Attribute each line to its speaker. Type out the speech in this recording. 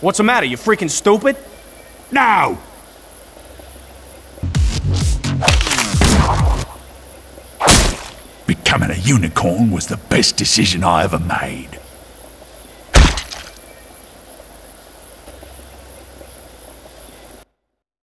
Speaker 1: What's the matter? You freaking stupid?
Speaker 2: Now! Becoming a unicorn was the best decision I ever made.